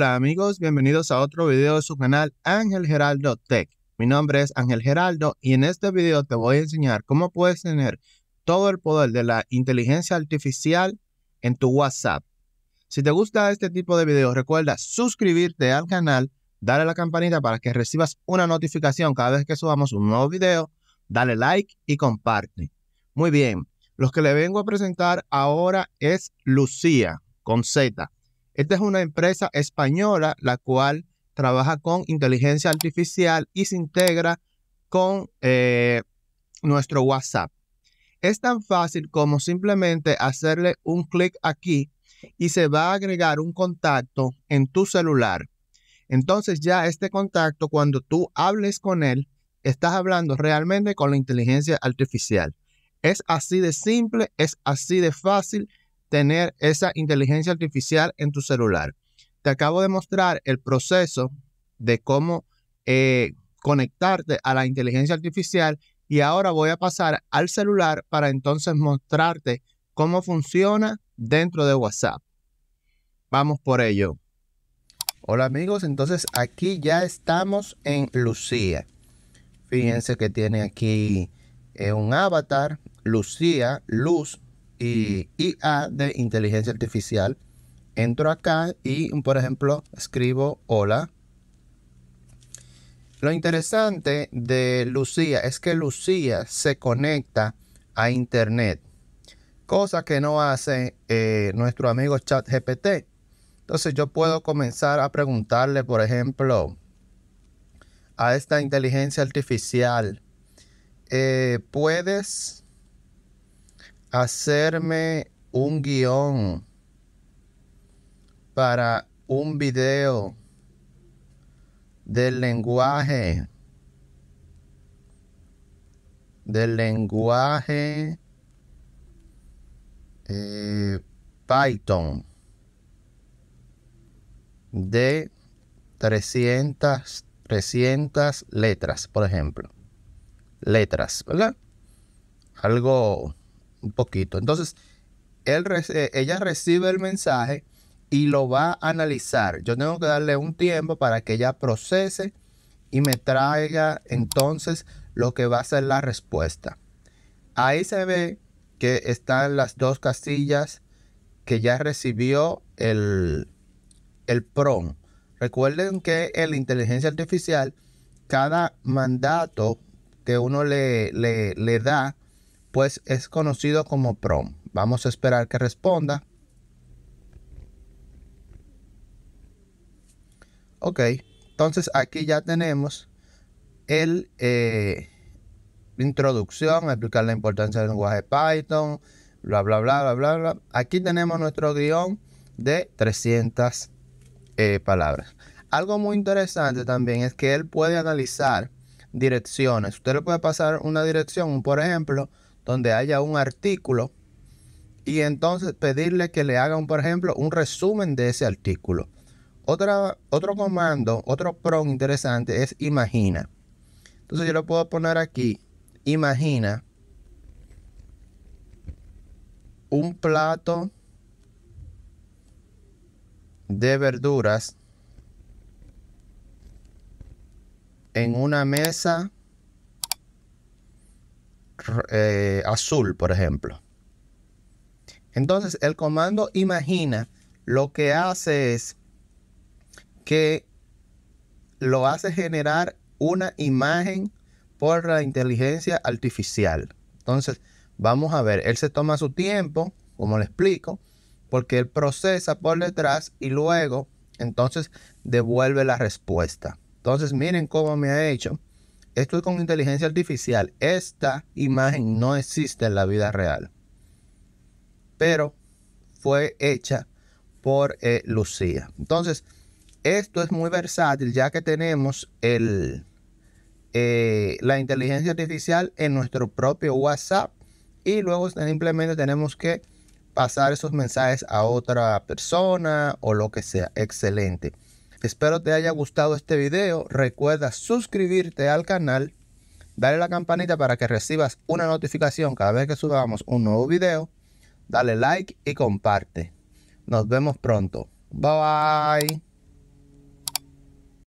Hola amigos, bienvenidos a otro video de su canal Ángel Geraldo Tech. Mi nombre es Ángel Geraldo y en este video te voy a enseñar cómo puedes tener todo el poder de la inteligencia artificial en tu WhatsApp. Si te gusta este tipo de videos, recuerda suscribirte al canal, darle a la campanita para que recibas una notificación cada vez que subamos un nuevo video, dale like y comparte. Muy bien, los que le vengo a presentar ahora es Lucía con Z. Esta es una empresa española la cual trabaja con inteligencia artificial y se integra con eh, nuestro WhatsApp. Es tan fácil como simplemente hacerle un clic aquí y se va a agregar un contacto en tu celular. Entonces ya este contacto, cuando tú hables con él, estás hablando realmente con la inteligencia artificial. Es así de simple, es así de fácil tener esa inteligencia artificial en tu celular. Te acabo de mostrar el proceso de cómo eh, conectarte a la inteligencia artificial y ahora voy a pasar al celular para entonces mostrarte cómo funciona dentro de WhatsApp. Vamos por ello. Hola amigos, entonces aquí ya estamos en Lucía. Fíjense que tiene aquí eh, un avatar, Lucía, Luz y IA de inteligencia artificial. Entro acá y, por ejemplo, escribo hola. Lo interesante de Lucía es que Lucía se conecta a Internet, cosa que no hace eh, nuestro amigo ChatGPT. Entonces yo puedo comenzar a preguntarle, por ejemplo, a esta inteligencia artificial, eh, ¿puedes hacerme un guion para un video del lenguaje del lenguaje eh, Python de 300, 300 letras, por ejemplo. Letras, ¿verdad? Algo un poquito. Entonces, él, eh, ella recibe el mensaje y lo va a analizar. Yo tengo que darle un tiempo para que ella procese y me traiga entonces lo que va a ser la respuesta. Ahí se ve que están las dos casillas que ya recibió el, el PROM. Recuerden que en la inteligencia artificial, cada mandato que uno le, le, le da pues es conocido como prom. Vamos a esperar que responda. Ok, entonces aquí ya tenemos el eh, introducción, explicar la importancia del lenguaje Python, bla, bla, bla, bla, bla, bla. Aquí tenemos nuestro guion de 300 eh, palabras. Algo muy interesante también es que él puede analizar direcciones. Usted le puede pasar una dirección, por ejemplo, donde haya un artículo y entonces pedirle que le hagan, por ejemplo, un resumen de ese artículo. Otra, otro comando, otro prompt interesante es imagina. Entonces yo lo puedo poner aquí, imagina un plato de verduras en una mesa eh, azul, por ejemplo. Entonces, el comando imagina lo que hace es que lo hace generar una imagen por la inteligencia artificial. Entonces, vamos a ver, él se toma su tiempo, como le explico, porque él procesa por detrás y luego, entonces, devuelve la respuesta. Entonces, miren cómo me ha hecho esto es con inteligencia artificial. Esta imagen no existe en la vida real. Pero fue hecha por eh, Lucía. Entonces, esto es muy versátil ya que tenemos el, eh, la inteligencia artificial en nuestro propio WhatsApp y luego simplemente tenemos que pasar esos mensajes a otra persona o lo que sea. Excelente. Espero te haya gustado este video. Recuerda suscribirte al canal, dale la campanita para que recibas una notificación cada vez que subamos un nuevo video. Dale like y comparte. Nos vemos pronto. Bye bye.